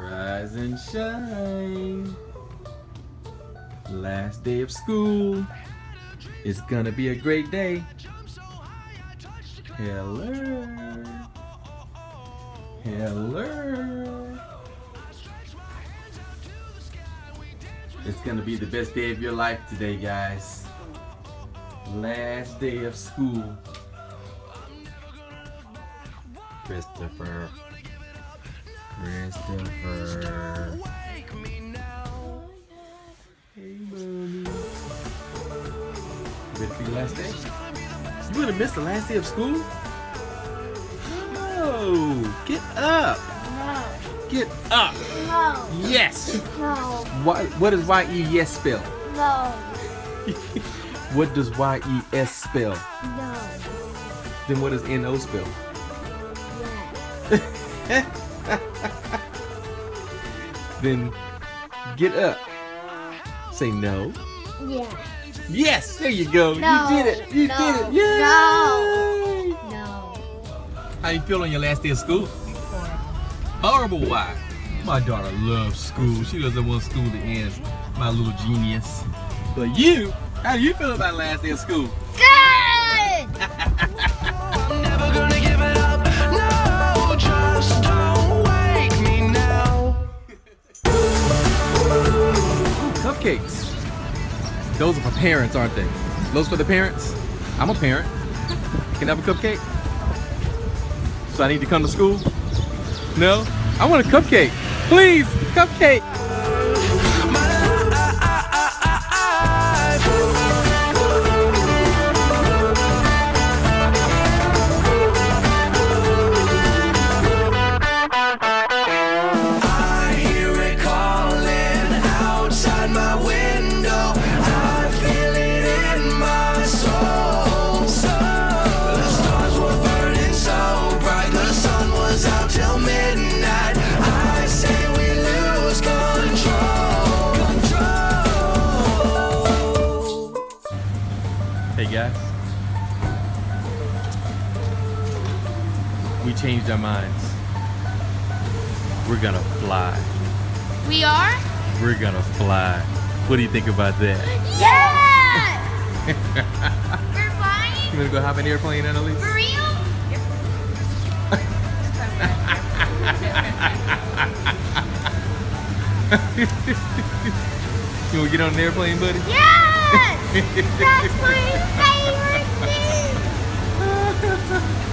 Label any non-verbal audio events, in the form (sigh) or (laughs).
Rise and shine. Last day of school. It's gonna be a great day. Hello. Hello. It's gonna be the best day of your life today, guys. Last day of school. Christopher. Christopher. Hey, mommy. Ready for your last day? You gonna miss the last day of school? No! Get up! No. Get up! No. Yes! No. What, what does Y-E yes spell? No. (laughs) What does Y-E-S spell? No. Then what does N-O spell? Yes. (laughs) (laughs) then get up. Say no. Yeah. Yes! There you go. No. You did it. You No. did it. Yay! No. No. How you feel on your last day of school? Horrible. Why? My daughter loves school. She doesn't want school to end. My little genius. But you, how do you feel about last day of school? Good. (laughs) Those are for parents, aren't they? Those for the parents? I'm a parent. Can I have a cupcake? So I need to come to school? No? I want a cupcake. Please, cupcake. we changed our minds. We're gonna fly. We are? We're gonna fly. What do you think about that? Yes! (laughs) We're flying? You wanna go hop in an airplane, Annalise? For real? (laughs) you wanna get on an airplane, buddy? Yes! (laughs) That's my favorite thing!